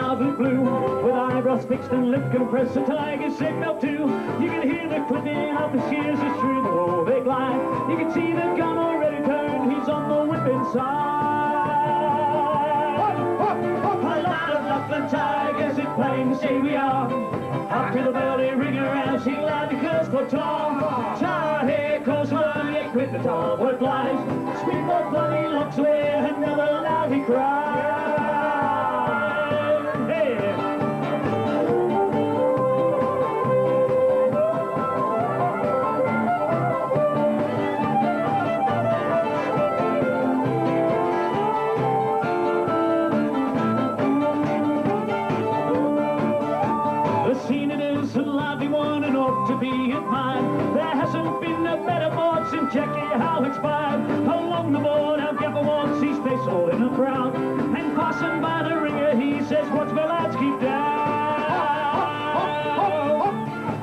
loudly blew. With eyebrows fixed and lip compressed, the tiger signal too. You can hear the clipping of the shears as through the wall they glide. You can see the gun already turned, he's on the whip inside. A lot of Lachlan Tigers, it's plain to see we are. Up to the belly ringer as he loudly curse for Tom. Tar, here comes one, yet quit the tall word lies. Sweep the bloody locks away, another loudly cry. Hey. Is a lively one and ought to be admired. There hasn't been a better board since Jackie Howe expired. Along the board, our gaffer wants his face all in a crowd. And passing by the ringer, he says, watch my lads keep down.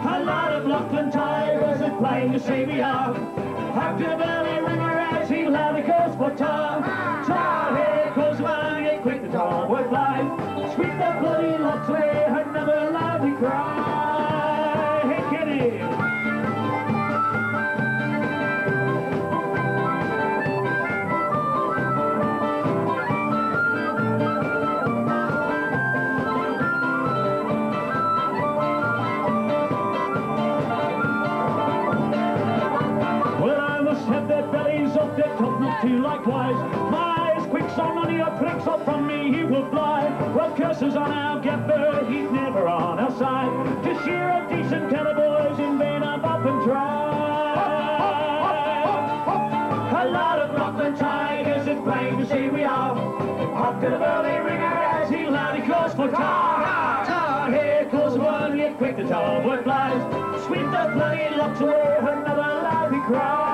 A lot of Lachlan Tigers are playing to say we are. Up the belly ringer as he loudly calls for tar. Their top, not two likewise. My eyes quick, so none of your pricks off from me he will fly. Well, curses on our gaffer, he's never on our side. To shear a decent kettle boys in vain I've often tried. A lot of Lachlan Tigers, it's plain to see we are. Off to the burly ringer as he loudly calls for tar. Tar, here calls one, yet quick the tar word flies. Sweep the bloody locks away, another loudly cry.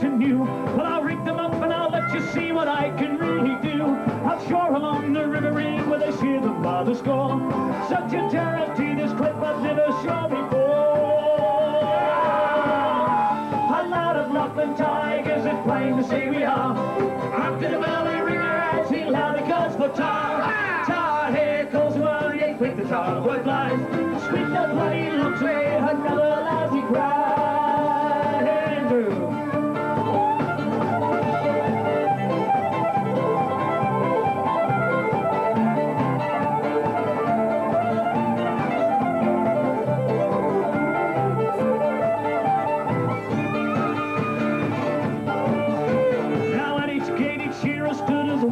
Bright new. But I'll rig them up and I'll let you see what I can really do. I'll shore along the river ring where they shear them by the score. Such a terror to this clip I've never saw before. A lot of Lachlan Tigers, it's plain to see we are. Up to the belly ringer as he loudly calls for tar. Tar, here calls one, yeah, quick the tar word flies. Sweep the bloody looks way, another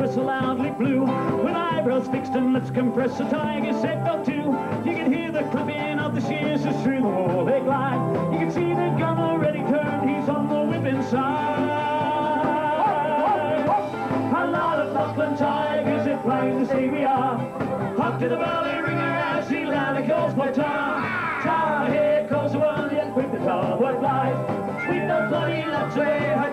whistle loudly blew. With eyebrows fixed and lips compressed, the tiger said go too. You can hear the clipping of the shears as through the wall they glide. You can see the gun already turned, he's on the whip inside. A lot of Lachlan Tigers, it's plain to see we are. Up to the belly ringer as he loudly calls for tar. Tar, here comes the one, yet quick the tar what flies. Sweep the bloody away,